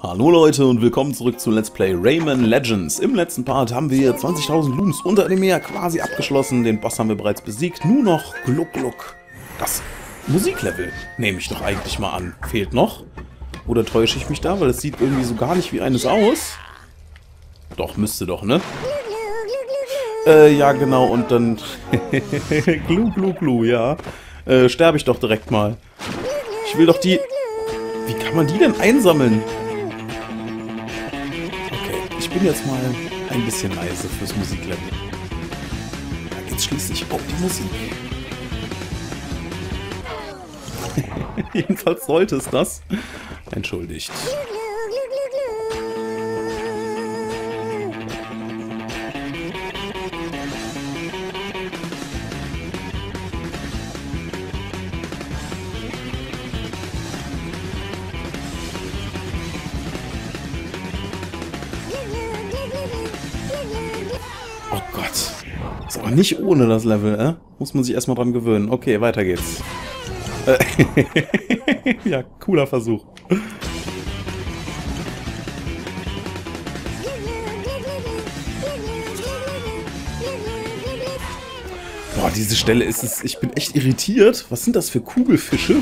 Hallo Leute und willkommen zurück zu Let's Play Rayman Legends. Im letzten Part haben wir 20.000 Looms unter dem Meer quasi abgeschlossen. Den Boss haben wir bereits besiegt. Nur noch Gluck Gluck. Das Musiklevel nehme ich doch eigentlich mal an. Fehlt noch? Oder täusche ich mich da? Weil es sieht irgendwie so gar nicht wie eines aus. Doch, müsste doch, ne? Äh, ja genau. Und dann... glu, glu, glu, ja. Äh, sterbe ich doch direkt mal. Ich will doch die... Wie kann man die denn einsammeln? Bin jetzt mal ein bisschen leise fürs Musiklevel. Da geht's schließlich um die Musik. Jedenfalls sollte es das. Entschuldigt. Nicht ohne das Level, äh? Muss man sich erstmal dran gewöhnen. Okay, weiter geht's. Äh, ja, cooler Versuch. Boah, diese Stelle ist es... Ich bin echt irritiert. Was sind das für Kugelfische?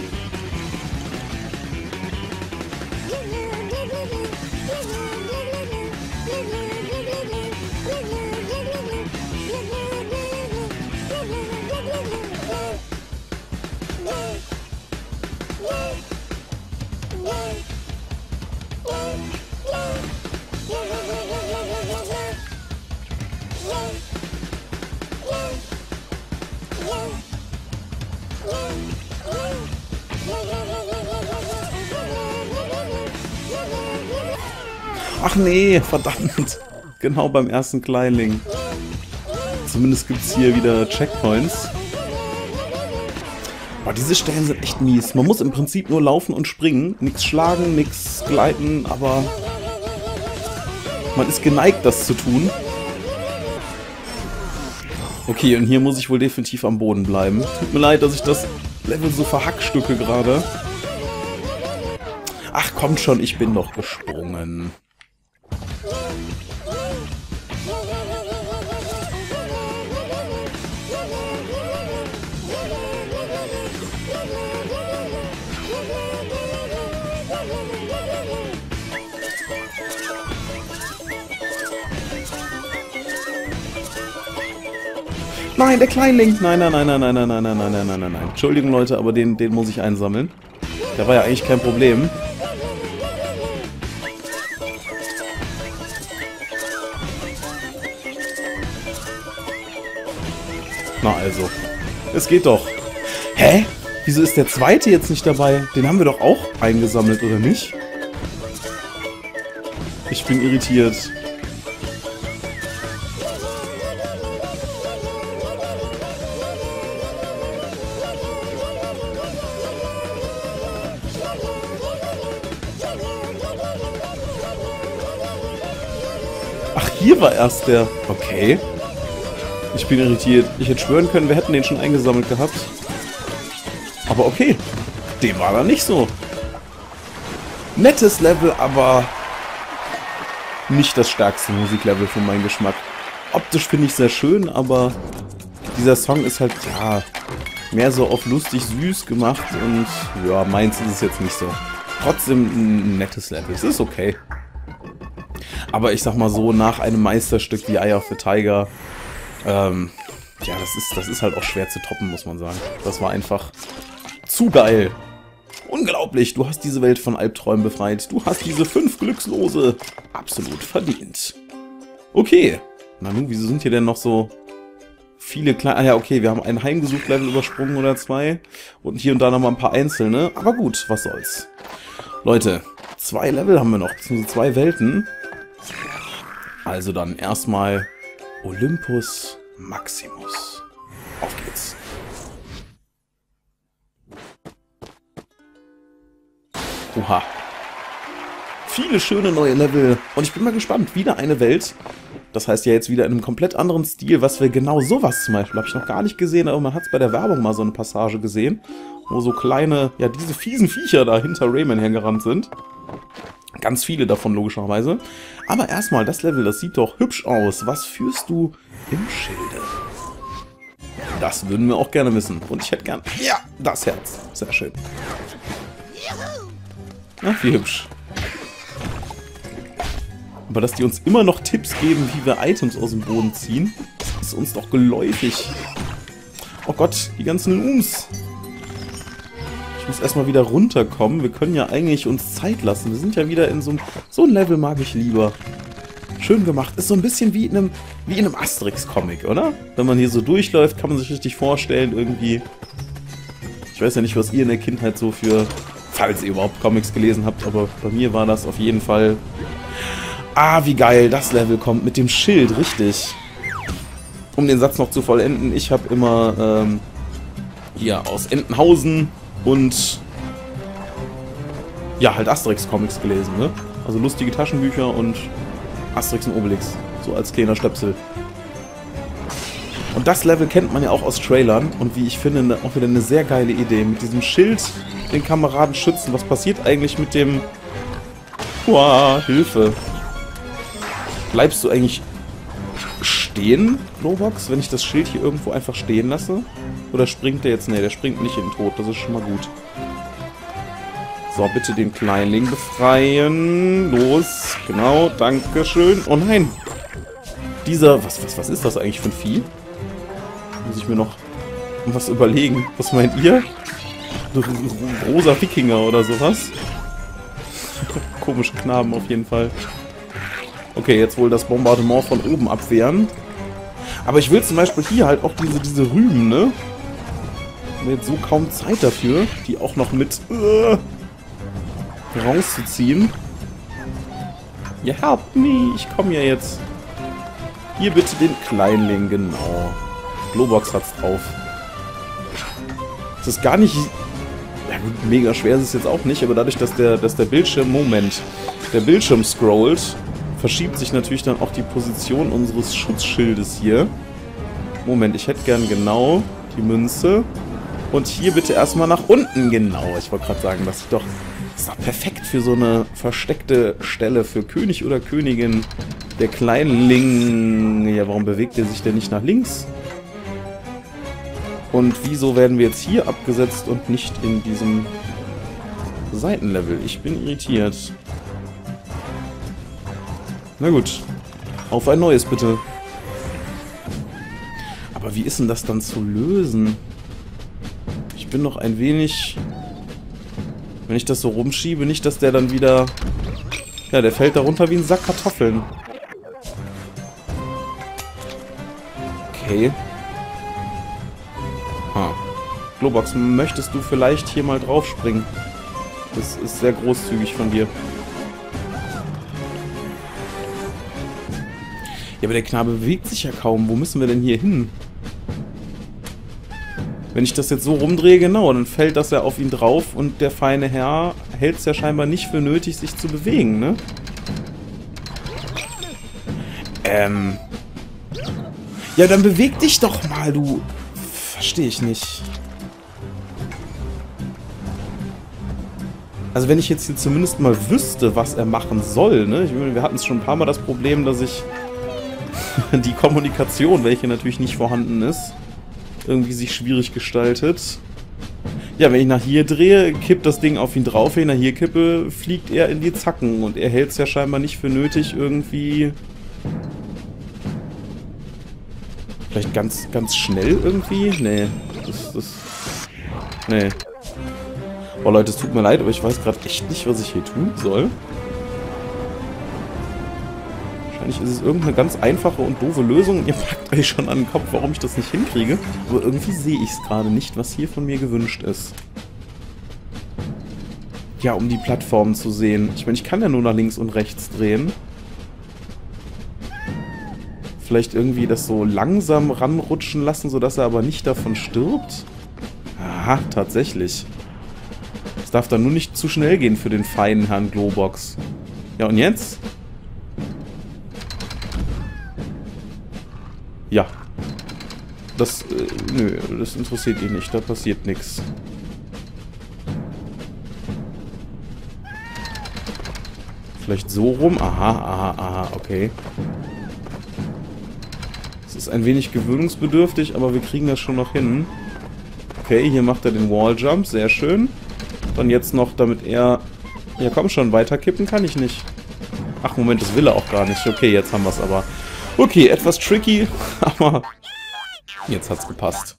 Ach nee, verdammt. Genau beim ersten Kleinling. Zumindest gibt es hier wieder Checkpoints. Boah, diese Stellen sind echt mies. Man muss im Prinzip nur laufen und springen. Nichts schlagen, nichts gleiten, aber man ist geneigt, das zu tun. Okay, und hier muss ich wohl definitiv am Boden bleiben. Tut mir leid, dass ich das Level so verhackstücke gerade. Ach, kommt schon, ich bin doch gesprungen. Nein, der Kleinling. Nein, nein, nein, nein, nein, nein, nein, nein, nein, nein, nein, nein, nein. Entschuldigung, Leute, aber den, den muss ich einsammeln. Der war ja eigentlich kein Problem. Na also. Es geht doch. Hä? Wieso ist der zweite jetzt nicht dabei? Den haben wir doch auch eingesammelt, oder nicht? Ich bin irritiert. War erst der... Okay. Ich bin irritiert. Ich hätte schwören können, wir hätten den schon eingesammelt gehabt. Aber okay. Dem war da nicht so. Nettes Level, aber nicht das stärkste Musiklevel für meinen Geschmack. Optisch finde ich sehr schön, aber dieser Song ist halt, ja, mehr so auf lustig süß gemacht und ja, meins ist es jetzt nicht so. Trotzdem ein nettes Level. Es ist okay. Aber ich sag mal so, nach einem Meisterstück wie of the Tiger, ähm, ja, das ist, das ist halt auch schwer zu toppen, muss man sagen. Das war einfach zu geil. Unglaublich, du hast diese Welt von Albträumen befreit. Du hast diese fünf Glückslose absolut verdient. Okay. Na nun, wieso sind hier denn noch so viele kleine... Ah ja, okay, wir haben ein Heimgesucht-Level übersprungen oder zwei. Und hier und da nochmal ein paar einzelne. Aber gut, was soll's. Leute, zwei Level haben wir noch, beziehungsweise zwei Welten. Also dann erstmal Olympus Maximus. Auf geht's. Oha. Viele schöne neue Level. Und ich bin mal gespannt. Wieder eine Welt. Das heißt ja jetzt wieder in einem komplett anderen Stil, was wir genau sowas zum Beispiel, habe ich noch gar nicht gesehen, aber man hat es bei der Werbung mal so eine Passage gesehen, wo so kleine, ja diese fiesen Viecher da hinter Rayman hergerannt sind. Ganz viele davon logischerweise. Aber erstmal, das Level, das sieht doch hübsch aus. Was führst du im Schilde? Das würden wir auch gerne wissen. Und ich hätte gern... Ja, das Herz. Sehr schön. Ach, wie hübsch. Aber dass die uns immer noch Tipps geben, wie wir Items aus dem Boden ziehen, ist uns doch geläufig. Oh Gott, die ganzen Ums. Muss erstmal wieder runterkommen. Wir können ja eigentlich uns Zeit lassen. Wir sind ja wieder in so einem... So ein Level mag ich lieber. Schön gemacht. Ist so ein bisschen wie in einem, einem Asterix-Comic, oder? Wenn man hier so durchläuft, kann man sich richtig vorstellen, irgendwie... Ich weiß ja nicht, was ihr in der Kindheit so für... Falls ihr überhaupt Comics gelesen habt, aber bei mir war das auf jeden Fall... Ah, wie geil, das Level kommt mit dem Schild, richtig. Um den Satz noch zu vollenden, ich habe immer ähm, hier aus Entenhausen und ja, halt Asterix-Comics gelesen, ne? Also lustige Taschenbücher und Asterix und Obelix. So als kleiner Stöpsel. Und das Level kennt man ja auch aus Trailern und wie ich finde, auch wieder eine sehr geile Idee. Mit diesem Schild den Kameraden schützen. Was passiert eigentlich mit dem... Uah, Hilfe. Bleibst du eigentlich stehen, Globox, wenn ich das Schild hier irgendwo einfach stehen lasse? Oder springt der jetzt? Ne, der springt nicht in den Tod. Das ist schon mal gut. So, bitte den Kleinling befreien. Los. Genau, dankeschön. Oh nein. Dieser... Was, was, was ist das eigentlich für ein Vieh? Muss ich mir noch was überlegen. Was meint ihr? Rosa Wikinger oder sowas? Komische Knaben auf jeden Fall. Okay, jetzt wohl das Bombardement von oben abwehren. Aber ich will zum Beispiel hier halt auch diese, diese Rüben, ne? Haben jetzt so kaum Zeit dafür, die auch noch mit äh, rauszuziehen. Ja, help me, ich komme ja jetzt. Hier bitte den Kleinling, genau. Globox hat's drauf. Das ist gar nicht... Ja gut, mega schwer ist es jetzt auch nicht, aber dadurch, dass der, dass der Bildschirm... Moment. Der Bildschirm scrollt, verschiebt sich natürlich dann auch die Position unseres Schutzschildes hier. Moment, ich hätte gern genau die Münze. Und hier bitte erstmal nach unten, genau. Ich wollte gerade sagen, das ist doch, das ist doch perfekt für so eine versteckte Stelle für König oder Königin. Der Kleinling... Ja, warum bewegt er sich denn nicht nach links? Und wieso werden wir jetzt hier abgesetzt und nicht in diesem Seitenlevel? Ich bin irritiert. Na gut. Auf ein neues, bitte. Aber wie ist denn das dann zu lösen? Ich bin noch ein wenig... Wenn ich das so rumschiebe, nicht, dass der dann wieder... Ja, der fällt da runter wie ein Sack Kartoffeln. Okay. Ha. Globox, möchtest du vielleicht hier mal draufspringen? Das ist sehr großzügig von dir. Aber der Knabe bewegt sich ja kaum. Wo müssen wir denn hier hin? Wenn ich das jetzt so rumdrehe, genau, dann fällt das ja auf ihn drauf und der feine Herr hält es ja scheinbar nicht für nötig, sich zu bewegen, ne? Ähm. Ja, dann beweg dich doch mal, du... Verstehe ich nicht. Also wenn ich jetzt hier zumindest mal wüsste, was er machen soll, ne? Ich, wir hatten es schon ein paar Mal das Problem, dass ich die Kommunikation, welche natürlich nicht vorhanden ist, irgendwie sich schwierig gestaltet. Ja, wenn ich nach hier drehe, kippt das Ding auf ihn drauf. Wenn ich nach hier kippe, fliegt er in die Zacken. Und er hält es ja scheinbar nicht für nötig, irgendwie... Vielleicht ganz, ganz schnell irgendwie? Nee, das, das... Nee. Boah, Leute, es tut mir leid, aber ich weiß gerade echt nicht, was ich hier tun soll. Wahrscheinlich ist es irgendeine ganz einfache und doofe Lösung ihr packt euch schon an den Kopf, warum ich das nicht hinkriege. Aber irgendwie sehe ich es gerade nicht, was hier von mir gewünscht ist. Ja, um die Plattformen zu sehen. Ich meine, ich kann ja nur nach links und rechts drehen. Vielleicht irgendwie das so langsam ranrutschen lassen, sodass er aber nicht davon stirbt. Aha, tatsächlich. Es darf dann nur nicht zu schnell gehen für den feinen Herrn Globox. Ja, und jetzt? Ja. Das, äh, nö, das interessiert ihn nicht. Da passiert nichts. Vielleicht so rum? Aha, aha, aha, okay. Es ist ein wenig gewöhnungsbedürftig, aber wir kriegen das schon noch hin. Okay, hier macht er den Walljump, sehr schön. Dann jetzt noch, damit er... Ja, komm schon, weiterkippen kann ich nicht. Ach, Moment, das will er auch gar nicht. Okay, jetzt haben wir es aber. Okay, etwas tricky, aber jetzt hat's gepasst.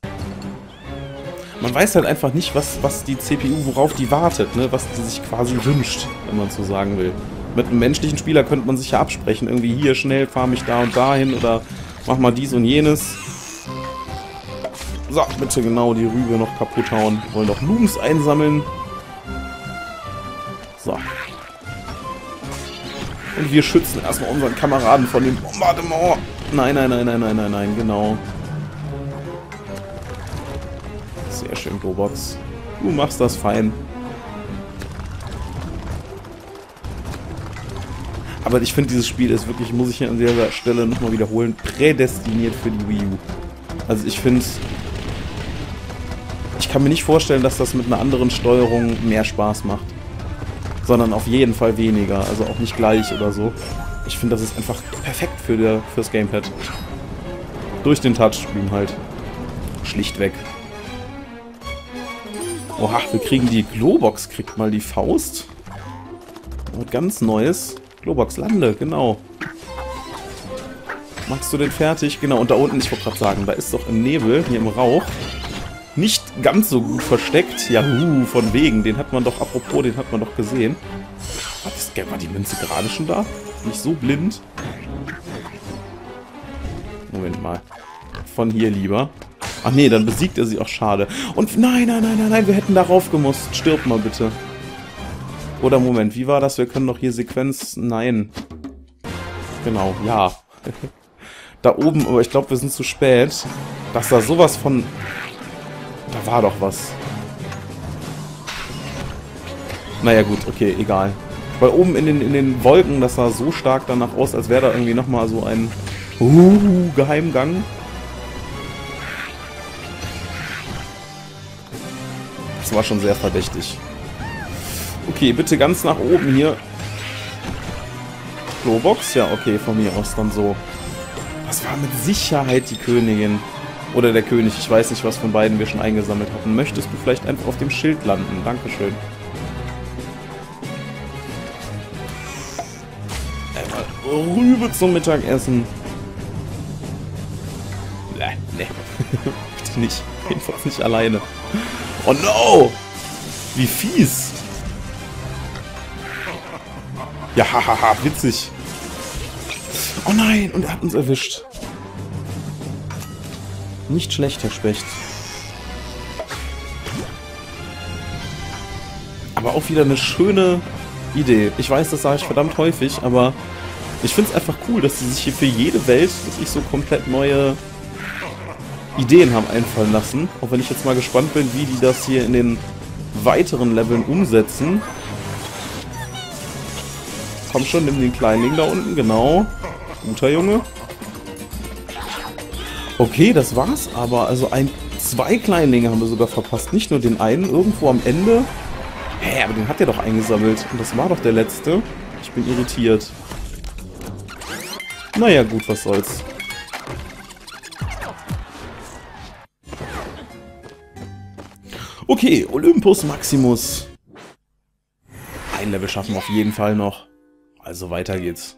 Man weiß halt einfach nicht, was, was die CPU, worauf die wartet, ne? was die sich quasi wünscht, wenn man so sagen will. Mit einem menschlichen Spieler könnte man sich ja absprechen. Irgendwie hier schnell, fahr mich da und dahin oder mach mal dies und jenes. So, bitte genau die Rübe noch kaputt hauen. Wir wollen doch Looms einsammeln. So, und wir schützen erstmal unseren Kameraden von dem Bombardement. Nein, nein, nein, nein, nein, nein, nein, genau. Sehr schön, Globox. Du machst das fein. Aber ich finde, dieses Spiel ist wirklich, muss ich hier an dieser Stelle nochmal wiederholen, prädestiniert für die Wii U. Also ich finde, ich kann mir nicht vorstellen, dass das mit einer anderen Steuerung mehr Spaß macht sondern auf jeden Fall weniger, also auch nicht gleich oder so. Ich finde, das ist einfach perfekt für der, fürs Gamepad. Durch den Touchscreen halt. Schlichtweg. Oha, wir kriegen die Globox, kriegt mal die Faust. Und ganz Neues. Globox Lande, genau. Machst du den fertig? Genau, und da unten, ich wollte gerade sagen, da ist doch im Nebel, hier im Rauch, nicht ganz so gut versteckt. Ja, uh, von wegen. Den hat man doch, apropos, den hat man doch gesehen. War, die Münze gerade schon da? Nicht so blind. Moment mal. Von hier lieber. Ach nee, dann besiegt er sie auch. Schade. Und nein, nein, nein, nein, nein, wir hätten darauf gemusst. Stirb mal bitte. Oder Moment, wie war das? Wir können doch hier Sequenz... Nein. Genau, ja. da oben, aber ich glaube, wir sind zu spät. Dass da sowas von da war doch was. Naja gut, okay, egal. Weil oben in den, in den Wolken, das sah so stark danach aus, als wäre da irgendwie nochmal so ein uh, Geheimgang. Das war schon sehr verdächtig. Okay, bitte ganz nach oben hier. Klobox? Ja, okay, von mir aus dann so. Das war mit Sicherheit die Königin. Oder der König, ich weiß nicht, was von beiden wir schon eingesammelt hatten. Möchtest du vielleicht einfach auf dem Schild landen? Dankeschön. Einmal rüber zum Mittagessen. Bäh, ne. Bitte nicht. Jedenfalls nicht alleine. Oh no! Wie fies! Ja, hahaha, witzig. Oh nein, und er hat uns erwischt. Nicht schlecht, Herr Specht. Aber auch wieder eine schöne Idee. Ich weiß, das sage ich verdammt häufig, aber ich finde es einfach cool, dass sie sich hier für jede Welt wirklich so komplett neue Ideen haben einfallen lassen. Auch wenn ich jetzt mal gespannt bin, wie die das hier in den weiteren Leveln umsetzen. Komm schon, nimm den Kleinling da unten, genau. Guter Junge. Okay, das war's aber. Also ein, zwei Kleinlinge haben wir sogar verpasst. Nicht nur den einen, irgendwo am Ende. Hä, aber den hat er doch eingesammelt. Und das war doch der letzte. Ich bin irritiert. Naja, gut, was soll's. Okay, Olympus Maximus. Ein Level schaffen wir auf jeden Fall noch. Also weiter geht's.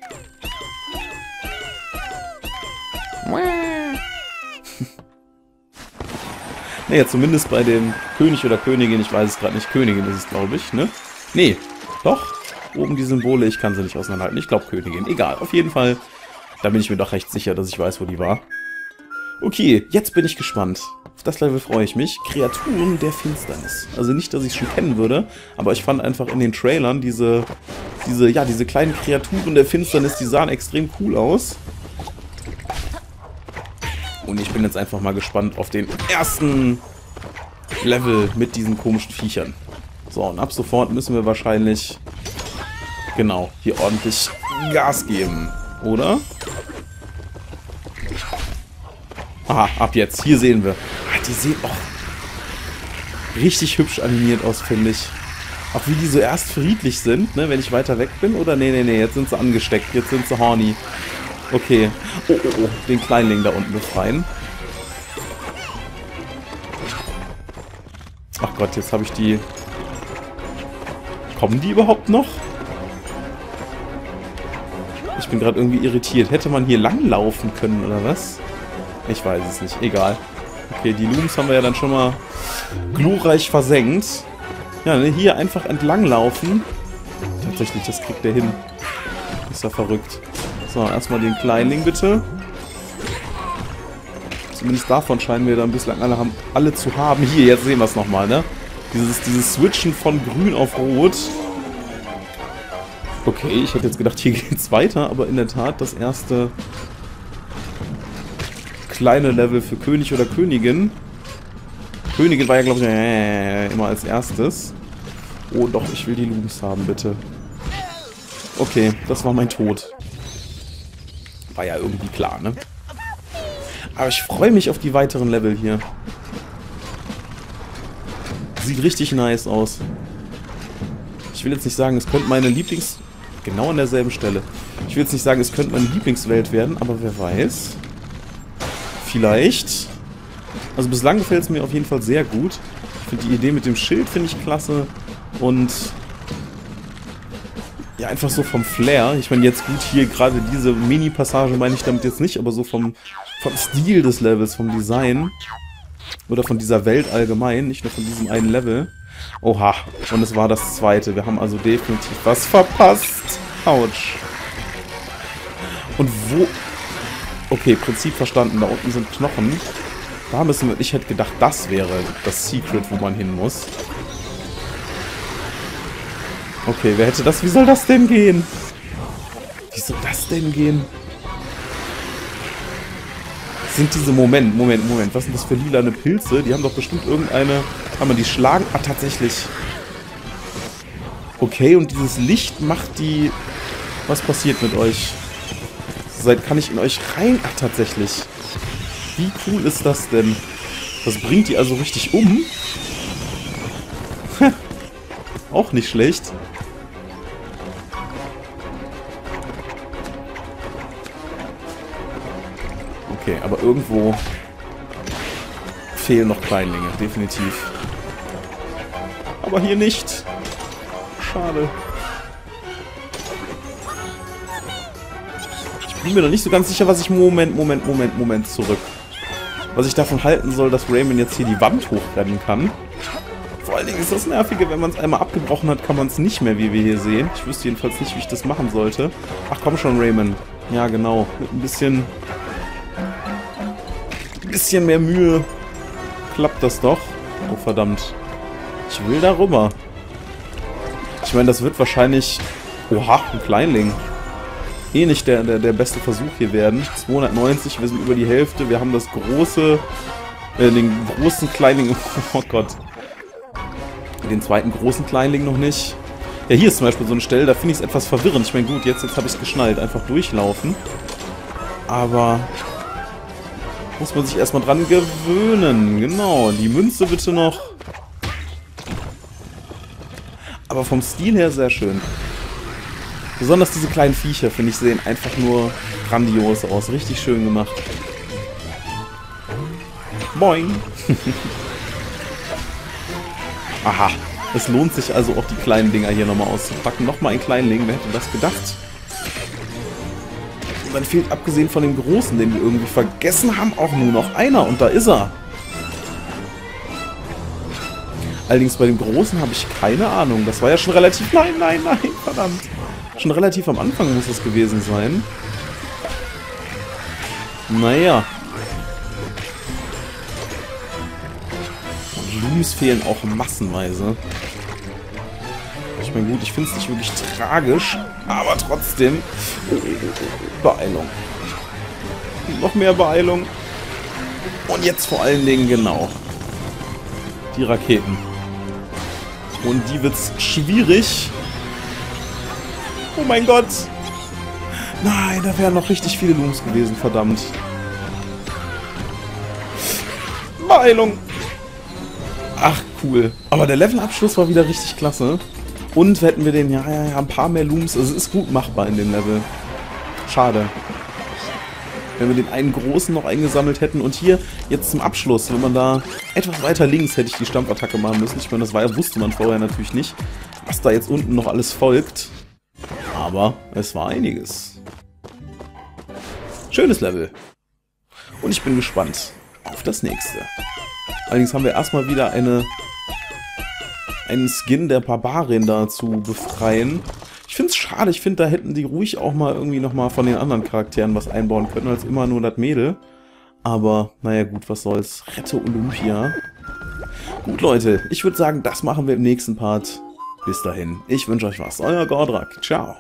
Naja, zumindest bei dem König oder Königin, ich weiß es gerade nicht, Königin ist es, glaube ich, ne? Nee, doch. Oben die Symbole, ich kann sie nicht auseinanderhalten. Ich glaube Königin. Egal, auf jeden Fall. Da bin ich mir doch recht sicher, dass ich weiß, wo die war. Okay, jetzt bin ich gespannt. Auf das Level freue ich mich. Kreaturen der Finsternis. Also nicht, dass ich es schon kennen würde, aber ich fand einfach in den Trailern diese, diese, ja, diese kleinen Kreaturen der Finsternis, die sahen extrem cool aus. Und ich bin jetzt einfach mal gespannt auf den ersten Level mit diesen komischen Viechern. So, und ab sofort müssen wir wahrscheinlich, genau, hier ordentlich Gas geben, oder? Aha, ab jetzt. Hier sehen wir. Ah, die sehen auch richtig hübsch animiert aus, finde ich. Auch wie die so erst friedlich sind, ne, wenn ich weiter weg bin. Oder nee, nee, nee, jetzt sind sie angesteckt. Jetzt sind sie horny. Okay. Oh, oh, oh. Den Kleinling da unten befreien. Ach Gott, jetzt habe ich die... Kommen die überhaupt noch? Ich bin gerade irgendwie irritiert. Hätte man hier langlaufen können, oder was? Ich weiß es nicht. Egal. Okay, die Looms haben wir ja dann schon mal glorreich versenkt. Ja, ne, hier einfach entlanglaufen. Tatsächlich, das kriegt der hin. Ist ja verrückt. So, erstmal den Kleinling bitte. Zumindest davon scheinen wir dann bislang alle, haben, alle zu haben. Hier, jetzt sehen wir es nochmal, ne? Dieses, dieses Switchen von grün auf rot. Okay, ich hätte jetzt gedacht, hier geht's weiter, aber in der Tat das erste kleine Level für König oder Königin. Königin war ja, glaube ich, äh, immer als erstes. Oh doch, ich will die Looms haben, bitte. Okay, das war mein Tod. War ja irgendwie klar, ne? Aber ich freue mich auf die weiteren Level hier. Sieht richtig nice aus. Ich will jetzt nicht sagen, es könnte meine Lieblings... Genau an derselben Stelle. Ich will jetzt nicht sagen, es könnte meine Lieblingswelt werden, aber wer weiß. Vielleicht. Also bislang gefällt es mir auf jeden Fall sehr gut. Ich finde die Idee mit dem Schild finde ich klasse. Und einfach so vom Flair. Ich meine, jetzt gut, hier gerade diese Mini-Passage meine ich damit jetzt nicht, aber so vom, vom Stil des Levels, vom Design. Oder von dieser Welt allgemein, nicht nur von diesem einen Level. Oha, und es war das zweite. Wir haben also definitiv was verpasst. Autsch. Und wo... Okay, Prinzip verstanden. Da unten sind Knochen. Da müssen wir... Ich hätte gedacht, das wäre das Secret, wo man hin muss. Okay, wer hätte das... Wie soll das denn gehen? Wie soll das denn gehen? Sind diese... Moment, Moment, Moment. Was sind das für lilane Pilze? Die haben doch bestimmt irgendeine... Haben wir die schlagen... Ah, tatsächlich. Okay, und dieses Licht macht die... Was passiert mit euch? Seit kann ich in euch rein... Ach, tatsächlich. Wie cool ist das denn? Das bringt die also richtig um. Auch nicht schlecht. Okay, aber irgendwo fehlen noch Kleinlinge, definitiv. Aber hier nicht. Schade. Ich bin mir noch nicht so ganz sicher, was ich... Moment, Moment, Moment, Moment, zurück. Was ich davon halten soll, dass Raymond jetzt hier die Wand hochrennen kann. Vor allen Dingen ist das Nervige, wenn man es einmal abgebrochen hat, kann man es nicht mehr, wie wir hier sehen. Ich wüsste jedenfalls nicht, wie ich das machen sollte. Ach komm schon, Raymond. Ja, genau. Mit ein bisschen... Bisschen mehr Mühe klappt das doch. Oh, verdammt. Ich will da rüber. Ich meine, das wird wahrscheinlich... Oha, ein Kleinling. Eh nicht der, der, der beste Versuch hier werden. 290, wir sind über die Hälfte. Wir haben das große... Äh, den großen Kleinling... Oh Gott. Den zweiten großen Kleinling noch nicht. Ja, hier ist zum Beispiel so eine Stelle, da finde ich es etwas verwirrend. Ich meine, gut, jetzt, jetzt habe ich es geschnallt. Einfach durchlaufen. Aber... Muss man sich erstmal dran gewöhnen. Genau, die Münze bitte noch. Aber vom Stil her sehr schön. Besonders diese kleinen Viecher, finde ich, sehen einfach nur grandios aus. Richtig schön gemacht. Moin. Aha. Es lohnt sich also auch die kleinen Dinger hier nochmal auszupacken. Nochmal ein Kleinling, wer hätte das gedacht? Und dann fehlt abgesehen von dem Großen, den wir irgendwie vergessen haben, auch nur noch einer. Und da ist er. Allerdings bei dem Großen habe ich keine Ahnung. Das war ja schon relativ... Nein, nein, nein, verdammt. Schon relativ am Anfang muss es gewesen sein. Naja. Looms fehlen auch massenweise. Meine, gut, ich finde es nicht wirklich tragisch, aber trotzdem. Beeilung. Noch mehr Beeilung. Und jetzt vor allen Dingen, genau. Die Raketen. Und die wird's schwierig. Oh mein Gott. Nein, da wären noch richtig viele Looms gewesen, verdammt. Beeilung. Ach, cool. Aber der Levelabschluss war wieder richtig klasse. Und hätten wir den, ja, ja, ja, ein paar mehr Looms. Also es ist gut machbar in dem Level. Schade. Wenn wir den einen großen noch eingesammelt hätten. Und hier jetzt zum Abschluss, wenn man da etwas weiter links hätte ich die Stampfattacke machen müssen. Ich meine, das war, wusste man vorher natürlich nicht, was da jetzt unten noch alles folgt. Aber es war einiges. Schönes Level. Und ich bin gespannt auf das nächste. Allerdings haben wir erstmal wieder eine einen Skin der Barbarin da zu befreien. Ich finde es schade, ich finde, da hätten die ruhig auch mal irgendwie nochmal von den anderen Charakteren was einbauen können, als immer nur das Mädel. Aber, naja gut, was soll's. Rette Olympia. Gut, Leute, ich würde sagen, das machen wir im nächsten Part. Bis dahin, ich wünsche euch was. Euer Gordrak. Ciao.